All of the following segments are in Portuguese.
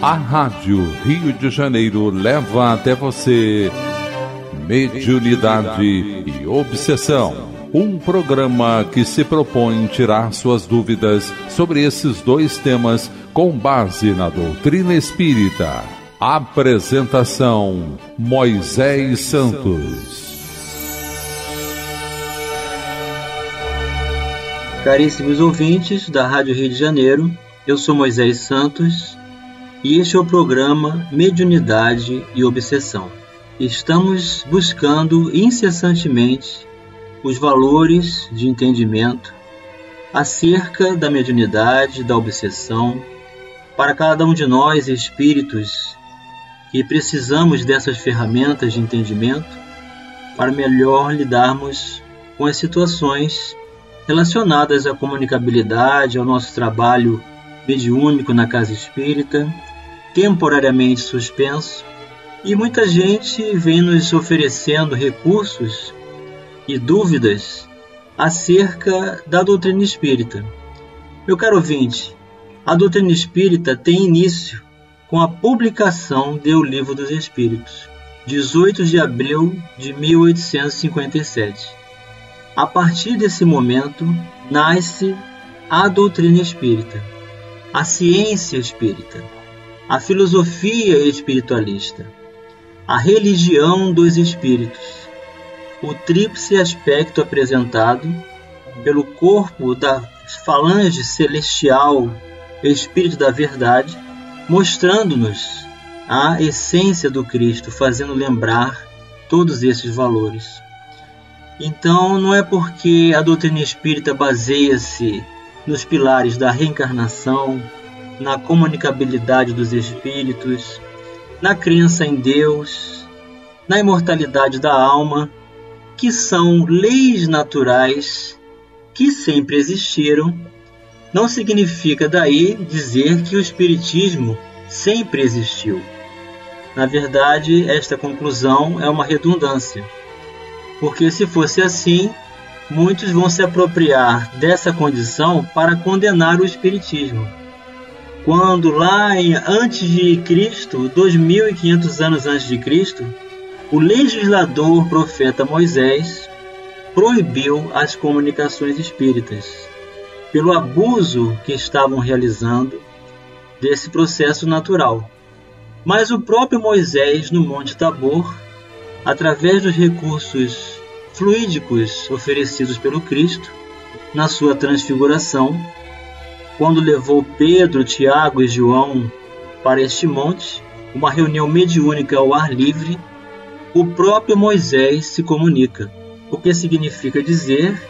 A Rádio Rio de Janeiro leva até você Mediunidade e Obsessão. Um programa que se propõe tirar suas dúvidas sobre esses dois temas com base na doutrina espírita. Apresentação: Moisés Santos. Caríssimos ouvintes da Rádio Rio de Janeiro, eu sou Moisés Santos e este é o programa Mediunidade e Obsessão. Estamos buscando incessantemente os valores de entendimento acerca da mediunidade, da obsessão, para cada um de nós, espíritos, que precisamos dessas ferramentas de entendimento para melhor lidarmos com as situações relacionadas à comunicabilidade, ao nosso trabalho mediúnico na casa espírita, temporariamente suspenso, e muita gente vem nos oferecendo recursos e dúvidas acerca da doutrina espírita. Meu caro ouvinte, a doutrina espírita tem início com a publicação do Livro dos Espíritos, 18 de abril de 1857. A partir desse momento, nasce a doutrina espírita, a ciência espírita, a filosofia espiritualista, a religião dos espíritos, o tríplice aspecto apresentado pelo corpo da falange celestial, Espírito da Verdade, mostrando-nos a essência do Cristo, fazendo lembrar todos esses valores. Então, não é porque a doutrina espírita baseia-se nos pilares da reencarnação, na comunicabilidade dos espíritos, na crença em Deus, na imortalidade da alma, que são leis naturais que sempre existiram, não significa daí dizer que o Espiritismo sempre existiu. Na verdade, esta conclusão é uma redundância porque se fosse assim, muitos vão se apropriar dessa condição para condenar o Espiritismo. Quando lá em, antes de Cristo, 2500 anos antes de Cristo, o legislador profeta Moisés proibiu as comunicações espíritas, pelo abuso que estavam realizando desse processo natural. Mas o próprio Moisés, no Monte Tabor, através dos recursos fluídicos oferecidos pelo Cristo na sua transfiguração, quando levou Pedro, Tiago e João para este monte, uma reunião mediúnica ao ar livre, o próprio Moisés se comunica, o que significa dizer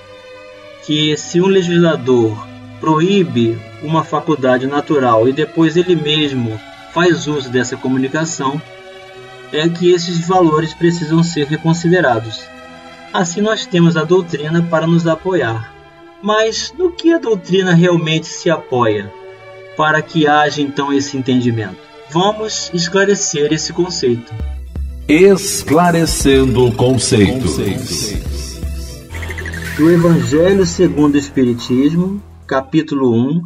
que se um legislador proíbe uma faculdade natural e depois ele mesmo faz uso dessa comunicação, é que esses valores precisam ser reconsiderados. Assim nós temos a doutrina para nos apoiar. Mas no que a doutrina realmente se apoia para que haja então esse entendimento? Vamos esclarecer esse conceito. Esclarecendo conceitos. Do Evangelho segundo o Espiritismo, capítulo 1,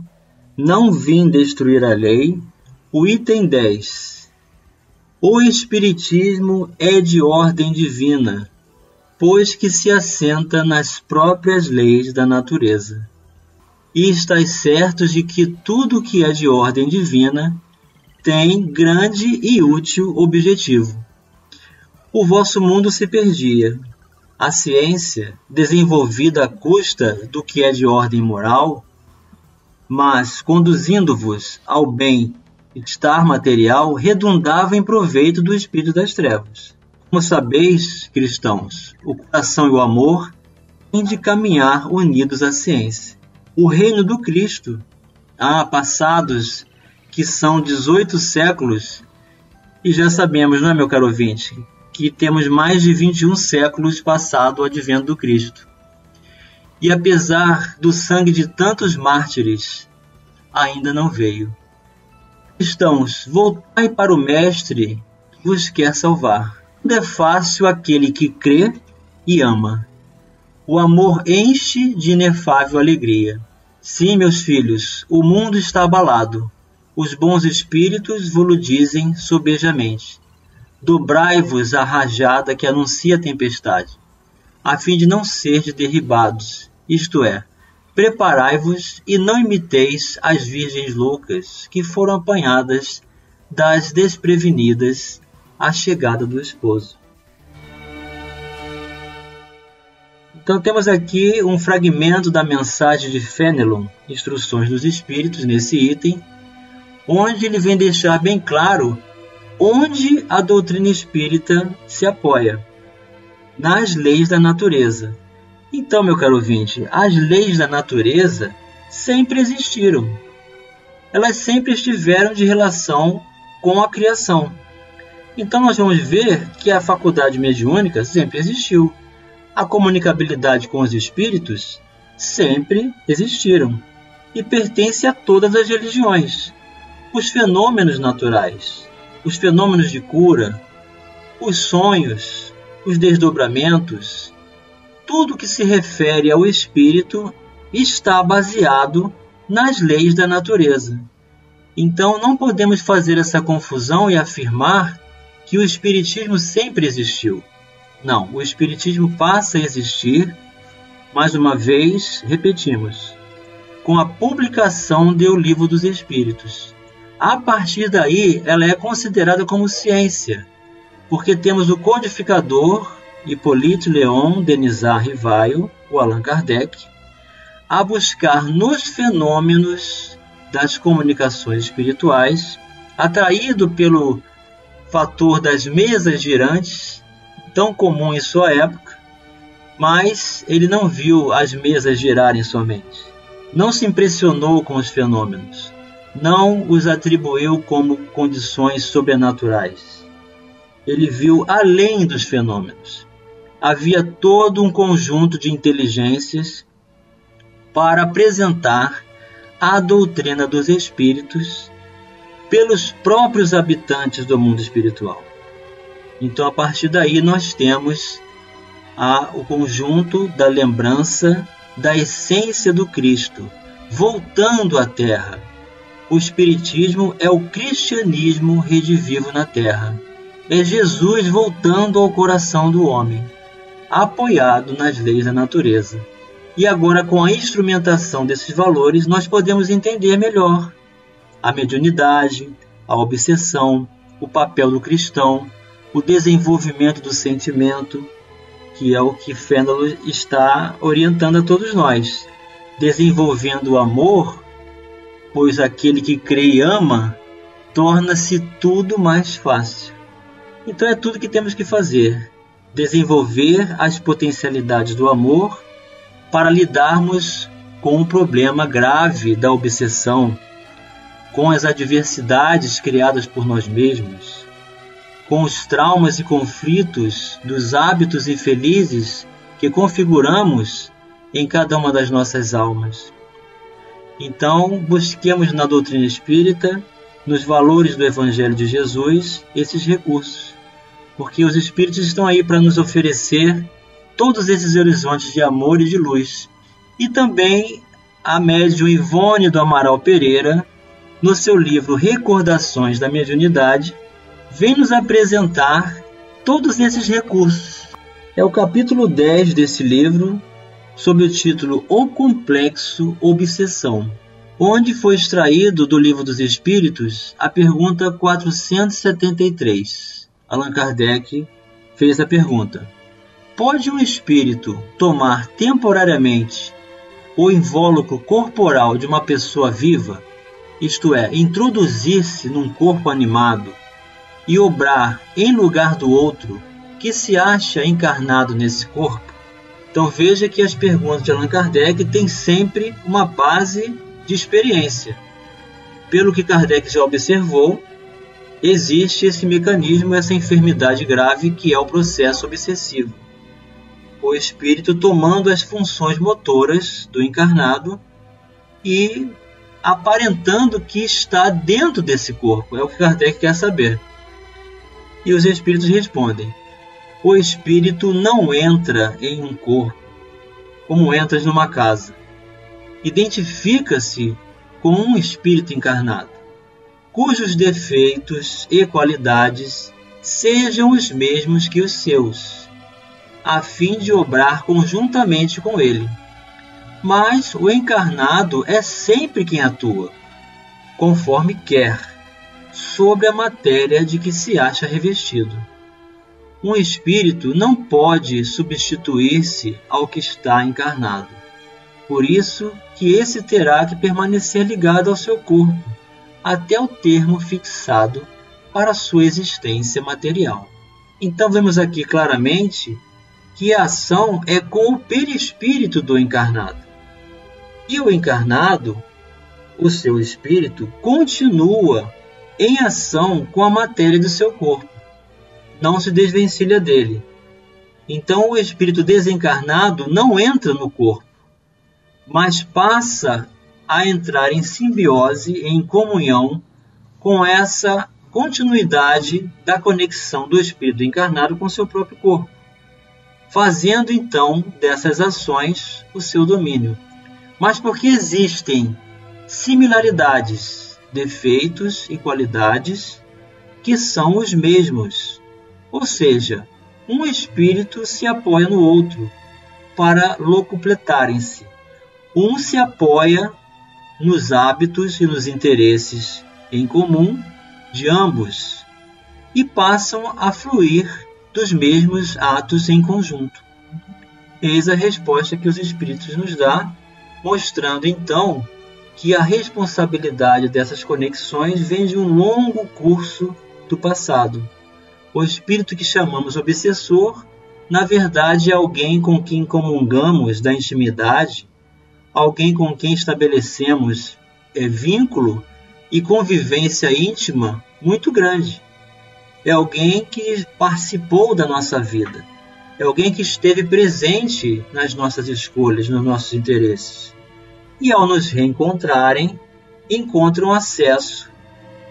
Não vim destruir a lei, o item 10 o Espiritismo é de ordem divina, pois que se assenta nas próprias leis da natureza. E estáis certos de que tudo que é de ordem divina tem grande e útil objetivo. O vosso mundo se perdia. A ciência, desenvolvida à custa do que é de ordem moral, mas conduzindo-vos ao bem estar material redundava em proveito do espírito das trevas. Como sabeis, cristãos, o coração e o amor têm de caminhar unidos à ciência. O reino do Cristo, há passados que são 18 séculos, e já sabemos, não é, meu caro ouvinte, que temos mais de 21 séculos passado o advento do Cristo. E apesar do sangue de tantos mártires, ainda não veio. Cristãos, voltai para o Mestre que vos quer salvar. Não é fácil aquele que crê e ama. O amor enche de inefável alegria. Sim, meus filhos, o mundo está abalado. os bons espíritos vos dizem sobejamente: Dobrai-vos a rajada que anuncia a tempestade, a fim de não serdes derribados, isto é, preparai-vos e não imiteis as virgens loucas que foram apanhadas das desprevenidas à chegada do esposo. Então temos aqui um fragmento da mensagem de Fenelon, Instruções dos Espíritos, nesse item, onde ele vem deixar bem claro onde a doutrina espírita se apoia nas leis da natureza. Então, meu caro ouvinte, as leis da natureza sempre existiram. Elas sempre estiveram de relação com a criação. Então, nós vamos ver que a faculdade mediúnica sempre existiu. A comunicabilidade com os espíritos sempre existiram e pertence a todas as religiões. Os fenômenos naturais, os fenômenos de cura, os sonhos, os desdobramentos, tudo que se refere ao espírito está baseado nas leis da natureza. Então não podemos fazer essa confusão e afirmar que o espiritismo sempre existiu. Não, o espiritismo passa a existir, mais uma vez, repetimos, com a publicação do Livro dos Espíritos. A partir daí, ela é considerada como ciência, porque temos o codificador Hippolyte Leon Denisard Rivaio, o Allan Kardec, a buscar nos fenômenos das comunicações espirituais, atraído pelo fator das mesas girantes, tão comum em sua época, mas ele não viu as mesas girarem somente. Não se impressionou com os fenômenos, não os atribuiu como condições sobrenaturais. Ele viu além dos fenômenos. Havia todo um conjunto de inteligências para apresentar a doutrina dos espíritos pelos próprios habitantes do mundo espiritual. Então, a partir daí, nós temos a, o conjunto da lembrança da essência do Cristo, voltando à Terra. O Espiritismo é o cristianismo redivivo na Terra. É Jesus voltando ao coração do homem, apoiado nas leis da natureza. E agora, com a instrumentação desses valores, nós podemos entender melhor a mediunidade, a obsessão, o papel do cristão, o desenvolvimento do sentimento, que é o que Fênelon está orientando a todos nós, desenvolvendo o amor, pois aquele que crê e ama torna-se tudo mais fácil. Então é tudo que temos que fazer: desenvolver as potencialidades do amor para lidarmos com o problema grave da obsessão, com as adversidades criadas por nós mesmos com os traumas e conflitos dos hábitos infelizes que configuramos em cada uma das nossas almas. Então, busquemos na doutrina espírita, nos valores do Evangelho de Jesus, esses recursos, porque os Espíritos estão aí para nos oferecer todos esses horizontes de amor e de luz. E também a médium Ivone do Amaral Pereira, no seu livro Recordações da Mediunidade, vem nos apresentar todos esses recursos. É o capítulo 10 desse livro, sob o título O Complexo Obsessão, onde foi extraído do Livro dos Espíritos a pergunta 473. Allan Kardec fez a pergunta: Pode um espírito tomar temporariamente o invólucro corporal de uma pessoa viva, isto é, introduzir-se num corpo animado e obrar em lugar do outro que se acha encarnado nesse corpo? Então veja que as perguntas de Allan Kardec têm sempre uma base de experiência. Pelo que Kardec já observou, existe esse mecanismo, essa enfermidade grave que é o processo obsessivo. O espírito tomando as funções motoras do encarnado e aparentando que está dentro desse corpo. É o que Kardec quer saber. E os espíritos respondem: O espírito não entra em um corpo como entras numa casa. Identifica-se com um espírito encarnado. cujos defeitos e qualidades sejam os mesmos que os seus, a fim de obrar conjuntamente com ele. Mas o encarnado é sempre quem atua, conforme quer, sobre a matéria de que se acha revestido. Um espírito não pode substituir-se ao que está encarnado. Por isso que esse terá que permanecer ligado ao seu corpo, até o termo fixado para sua existência material. Então vemos aqui claramente que a ação é com o perispírito do encarnado. E o encarnado, o seu espírito, continua em ação com a matéria do seu corpo. Não se desvencilha dele. Então o espírito desencarnado não entra no corpo, mas passa a entrar em simbiose, em comunhão com essa continuidade da conexão do espírito encarnado com seu próprio corpo, fazendo então dessas ações o seu domínio. Mas porque existem similaridades, defeitos e qualidades que são os mesmos, ou seja, um espírito se apoia no outro para locupletarem-se. Um se apoia nos hábitos e nos interesses em comum de ambos e passam a fluir dos mesmos atos em conjunto. Eis a resposta que os Espíritos nos dá, mostrando então que a responsabilidade dessas conexões vem de um longo curso do passado. O espírito que chamamos obsessor, na verdade, é alguém com quem comungamos da intimidade alguém com quem estabelecemos é, vínculo e convivência íntima muito grande. É alguém que participou da nossa vida. É alguém que esteve presente nas nossas escolhas, nos nossos interesses. E ao nos reencontrarem, encontram acesso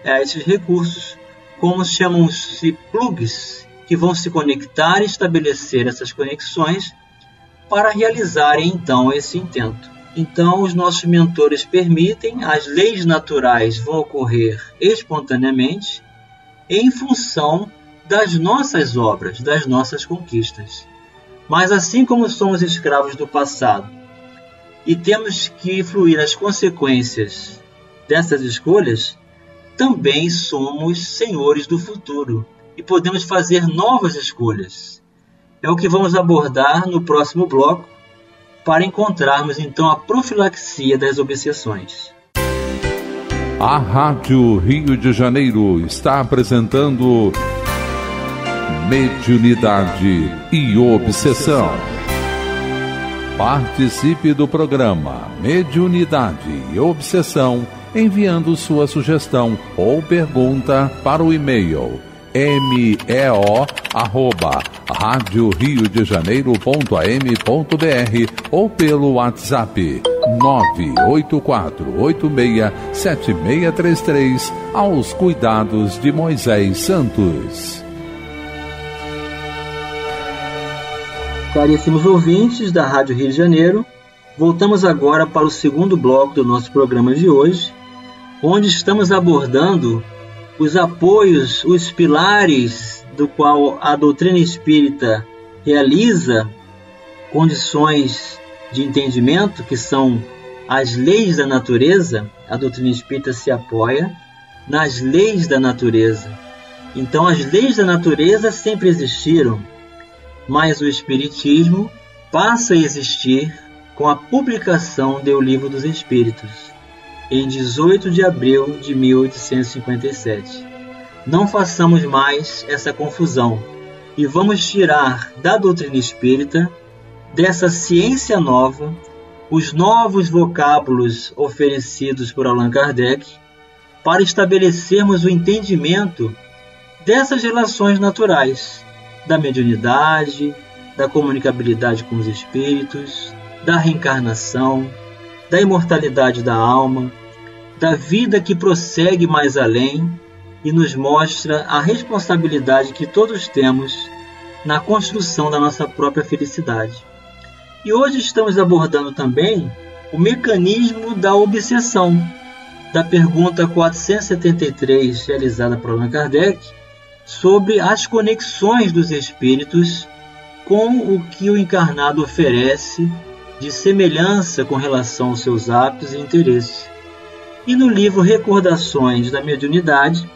a esses recursos, como chamam-se plugs, que vão se conectar e estabelecer essas conexões para realizarem então esse intento. Então, os nossos mentores permitem, as leis naturais vão ocorrer espontaneamente em função das nossas obras, das nossas conquistas. Mas assim como somos escravos do passado e temos que fluir as consequências dessas escolhas, também somos senhores do futuro e podemos fazer novas escolhas. É o que vamos abordar no próximo bloco para encontrarmos então a profilaxia das obsessões. A Rádio Rio de Janeiro está apresentando Mediunidade e Obsessão. Participe do programa Mediunidade e Obsessão enviando sua sugestão ou pergunta para o e-mail meo rádio Rio de Janeiro.am.br ou pelo WhatsApp 984867633 aos cuidados de Moisés Santos. Caríssimos ouvintes da Rádio Rio de Janeiro, voltamos agora para o segundo bloco do nosso programa de hoje, onde estamos abordando os apoios, os pilares do qual a doutrina espírita realiza condições de entendimento, que são as leis da natureza, a doutrina espírita se apoia nas leis da natureza. Então, as leis da natureza sempre existiram, mas o Espiritismo passa a existir com a publicação do Livro dos Espíritos em 18 de abril de 1857. Não façamos mais essa confusão e vamos tirar da doutrina espírita, dessa ciência nova, os novos vocábulos oferecidos por Allan Kardec para estabelecermos o entendimento dessas relações naturais, da mediunidade, da comunicabilidade com os espíritos, da reencarnação, da imortalidade da alma, da vida que prossegue mais além e nos mostra a responsabilidade que todos temos na construção da nossa própria felicidade. E hoje estamos abordando também o mecanismo da obsessão, da pergunta 473 realizada por Allan Kardec sobre as conexões dos espíritos com o que o encarnado oferece de semelhança com relação aos seus hábitos e interesses. E no livro Recordações da Mediunidade,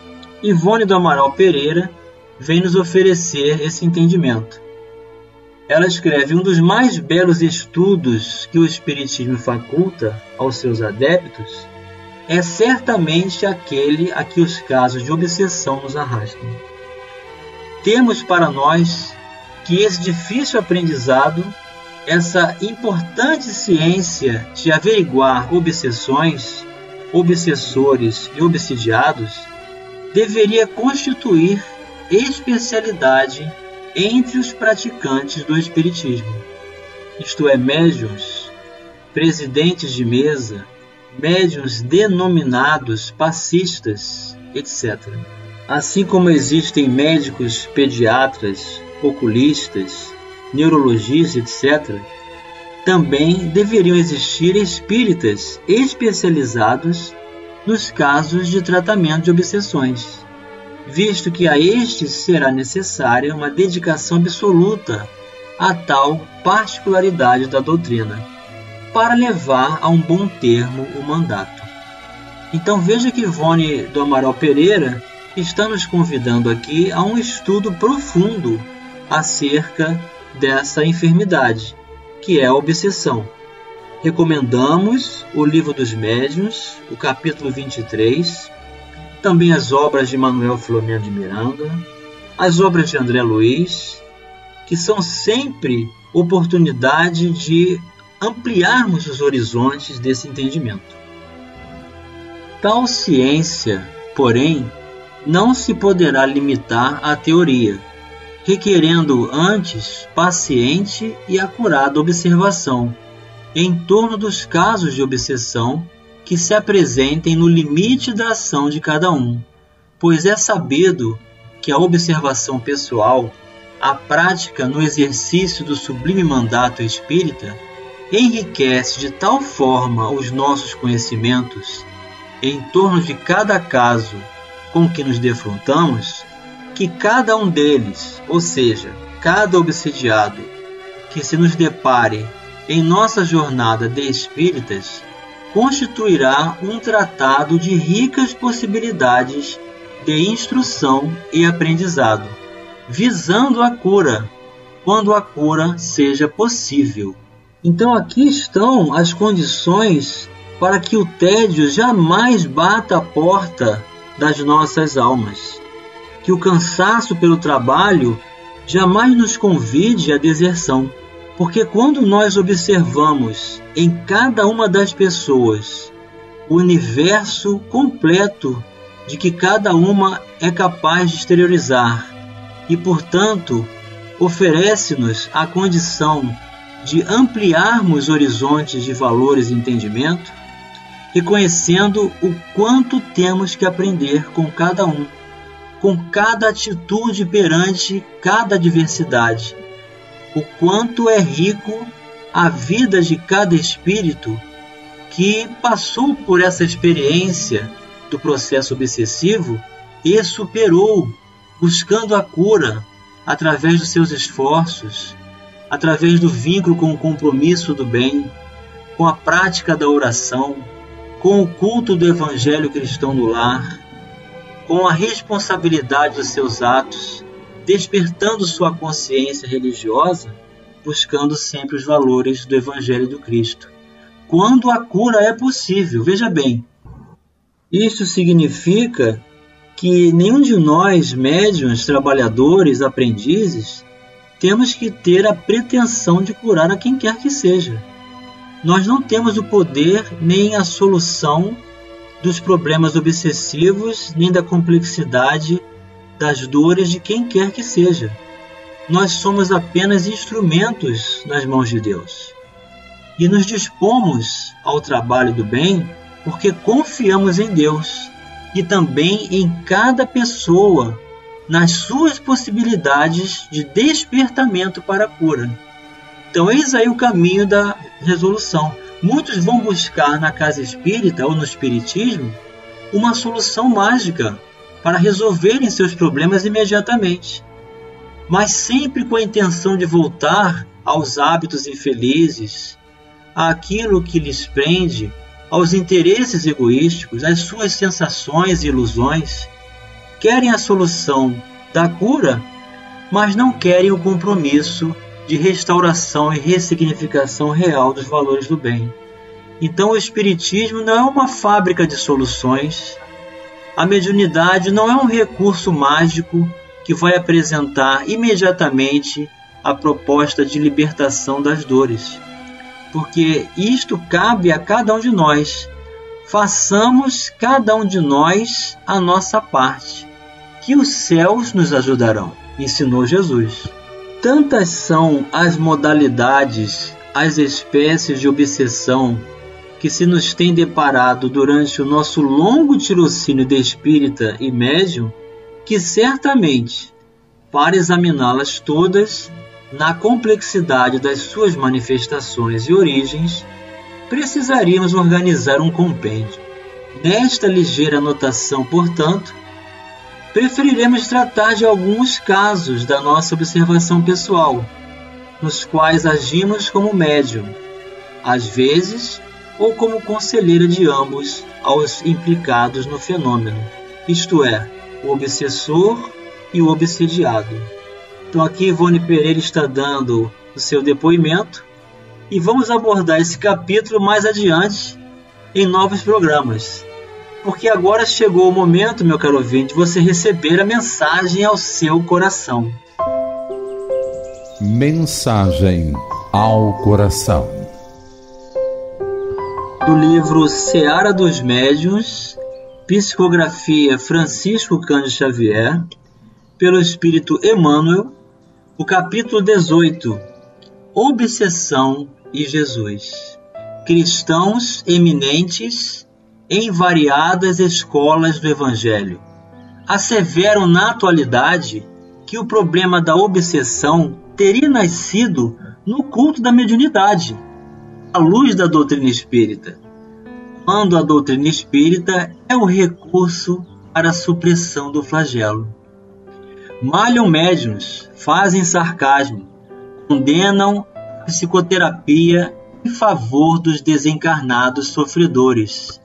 Ivone do Amaral Pereira vem nos oferecer esse entendimento. Ela escreve um dos mais belos estudos que o Espiritismo faculta aos seus adeptos é certamente aquele a que os casos de obsessão nos arrastam. Temos para nós que esse difícil aprendizado, essa importante ciência de averiguar obsessões, obsessores e obsidiados, deveria constituir especialidade entre os praticantes do Espiritismo, isto é, médiuns, presidentes de mesa, médiuns denominados passistas, etc. Assim como existem médicos pediatras, oculistas, neurologistas, etc., também deveriam existir espíritas especializados nos casos de tratamento de obsessões, visto que a estes será necessária uma dedicação absoluta a tal particularidade da doutrina, para levar a um bom termo o mandato. Então veja que Ivone do Amaral Pereira está nos convidando aqui a um estudo profundo acerca dessa enfermidade, que é a obsessão. Recomendamos o Livro dos Médiuns, o capítulo 23, também as obras de Manuel Filomeno de Miranda, as obras de André Luiz, que são sempre oportunidade de ampliarmos os horizontes desse entendimento. Tal ciência, porém, não se poderá limitar à teoria, requerendo antes paciente e acurada observação em torno dos casos de obsessão que se apresentem no limite da ação de cada um, pois é sabido que a observação pessoal, a prática no exercício do sublime mandato espírita, enriquece de tal forma os nossos conhecimentos em torno de cada caso com que nos defrontamos, que cada um deles, ou seja, cada obsidiado que se nos depare em nossa jornada de espíritas, constituirá um tratado de ricas possibilidades de instrução e aprendizado, visando a cura, quando a cura seja possível. Então aqui estão as condições para que o tédio jamais bata a porta das nossas almas. Que o cansaço pelo trabalho jamais nos convide à deserção, porque quando nós observamos em cada uma das pessoas o universo completo de que cada uma é capaz de exteriorizar e, portanto, oferece-nos a condição de ampliarmos horizontes de valores e entendimento, reconhecendo o quanto temos que aprender com cada um, com cada atitude perante cada diversidade, o quanto é rico a vida de cada espírito que passou por essa experiência do processo obsessivo e superou, buscando a cura através dos seus esforços, através do vínculo com o compromisso do bem, com a prática da oração, com o culto do Evangelho cristão no lar, com a responsabilidade dos seus atos, despertando sua consciência religiosa, buscando sempre os valores do Evangelho do Cristo. Quando a cura é possível, veja bem, isso significa que nenhum de nós, médiuns, trabalhadores, aprendizes, temos que ter a pretensão de curar a quem quer que seja nós não temos o poder nem a solução dos problemas obsessivos, nem da complexidade das dores de quem quer que seja. Nós somos apenas instrumentos nas mãos de Deus. E nos dispomos ao trabalho do bem porque confiamos em Deus e também em cada pessoa, nas suas possibilidades de despertamento para a cura. Então, eis aí o caminho da resolução. Muitos vão buscar na casa espírita ou no espiritismo uma solução mágica para resolverem seus problemas imediatamente, mas sempre com a intenção de voltar aos hábitos infelizes, àquilo que lhes prende, aos interesses egoísticos, às suas sensações e ilusões. Querem a solução da cura, mas não querem o compromisso de restauração e ressignificação real dos valores do bem. Então, o Espiritismo não é uma fábrica de soluções. A mediunidade não é um recurso mágico que vai apresentar imediatamente a proposta de libertação das dores. Porque isto cabe a cada um de nós. Façamos cada um de nós a nossa parte, que os céus nos ajudarão, ensinou Jesus. Tantas são as modalidades, as espécies de obsessão que se nos tem deparado durante o nosso longo tirocínio de espírita e médium, que certamente, para examiná-las todas, na complexidade das suas manifestações e origens, precisaríamos organizar um compêndio. Nesta ligeira anotação, portanto, preferiremos tratar de alguns casos da nossa observação pessoal, nos quais agimos como médium, às vezes, ou como conselheira de ambos aos implicados no fenômeno, isto é, o obsessor e o obsediado. Então aqui Ivone Pereira está dando o seu depoimento e vamos abordar esse capítulo mais adiante em novos programas porque agora chegou o momento, meu caro ouvinte, de você receber a mensagem ao seu coração. Mensagem ao coração. Do livro Seara dos Médiuns, psicografia Francisco Cândido Xavier, pelo Espírito Emmanuel, o capítulo 18, Obsessão e Jesus. Cristãos eminentes em variadas escolas do Evangelho. Asseveram na atualidade que o problema da obsessão teria nascido no culto da mediunidade, à luz da doutrina espírita, quando a doutrina espírita é o recurso para a supressão do flagelo. Malham médiuns, fazem sarcasmo, condenam a psicoterapia em favor dos desencarnados sofredores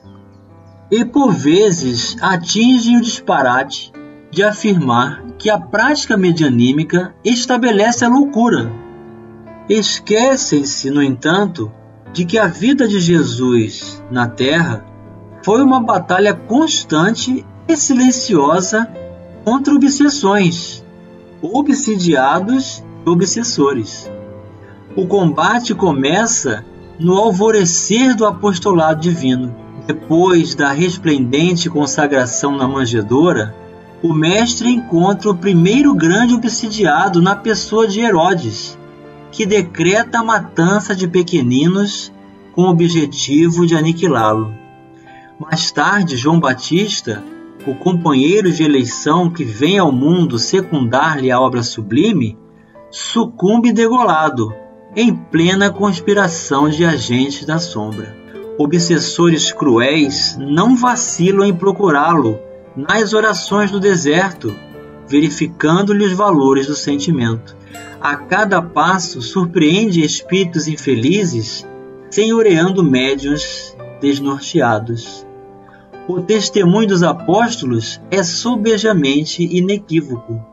e por vezes atingem o disparate de afirmar que a prática medianímica estabelece a loucura. Esquecem-se, no entanto, de que a vida de Jesus na Terra foi uma batalha constante e silenciosa contra obsessões, obsidiados e obsessores. O combate começa no alvorecer do apostolado divino depois da resplendente consagração na manjedoura, o mestre encontra o primeiro grande obsidiado na pessoa de Herodes, que decreta a matança de pequeninos com o objetivo de aniquilá-lo. Mais tarde, João Batista, o companheiro de eleição que vem ao mundo secundar-lhe a obra sublime, sucumbe degolado, em plena conspiração de agentes da sombra obsessores cruéis não vacilam em procurá-lo nas orações do deserto, verificando-lhe os valores do sentimento. A cada passo surpreende espíritos infelizes, senhoreando médiuns desnorteados. O testemunho dos apóstolos é sobejamente inequívoco.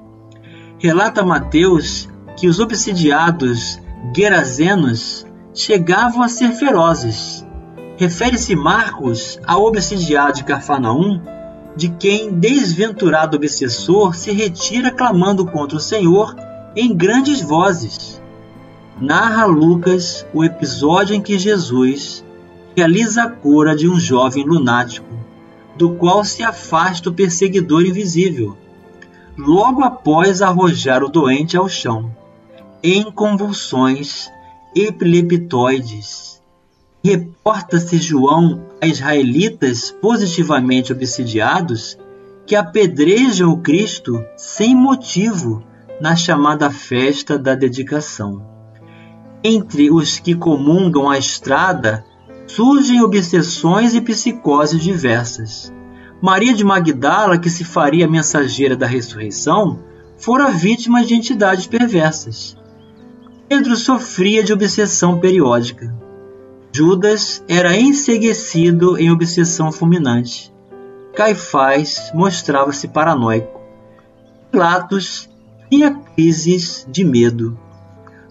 Relata Mateus que os obsidiados Gerazenos chegavam a ser ferozes, Refere-se Marcos ao obsidiado de Carfanaum, de quem desventurado obsessor se retira clamando contra o Senhor em grandes vozes. Narra Lucas o episódio em que Jesus realiza a cura de um jovem lunático, do qual se afasta o perseguidor invisível, logo após arrojar o doente ao chão, em convulsões epileptoides reporta-se João a israelitas positivamente obsidiados que apedrejam o Cristo sem motivo na chamada festa da dedicação. Entre os que comungam a estrada surgem obsessões e psicoses diversas. Maria de Magdala, que se faria mensageira da ressurreição, fora vítima de entidades perversas. Pedro sofria de obsessão periódica. Judas era enseguecido em obsessão fulminante. Caifás mostrava-se paranoico. Pilatos tinha crises de medo.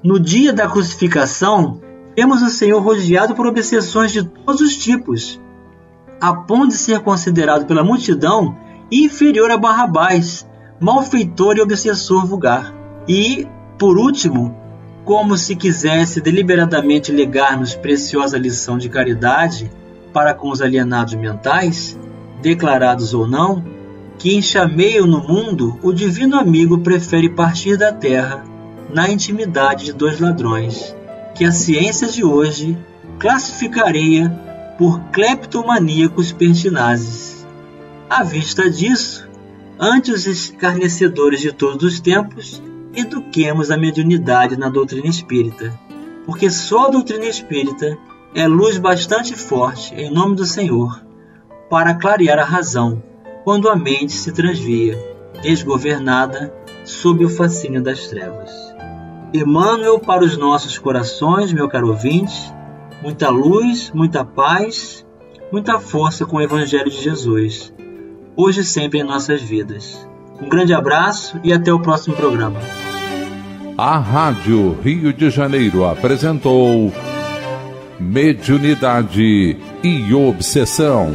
No dia da crucificação, vemos o Senhor rodeado por obsessões de todos os tipos, a ponto de ser considerado pela multidão inferior a Barrabás, malfeitor e obsessor vulgar. E, por último, como se quisesse deliberadamente legar-nos preciosa lição de caridade para com os alienados mentais, declarados ou não, que enxameiam no mundo, o divino amigo prefere partir da terra na intimidade de dois ladrões, que a ciência de hoje classificaria por cleptomaníacos pertinazes. À vista disso, ante os escarnecedores de todos os tempos, eduquemos a mediunidade na doutrina espírita, porque só a doutrina espírita é luz bastante forte em nome do Senhor para clarear a razão quando a mente se transvia, desgovernada, sob o fascínio das trevas. Emmanuel para os nossos corações, meu caro ouvinte, muita luz, muita paz, muita força com o Evangelho de Jesus, hoje e sempre em nossas vidas. Um grande abraço e até o próximo programa. A Rádio Rio de Janeiro apresentou Mediunidade e Obsessão.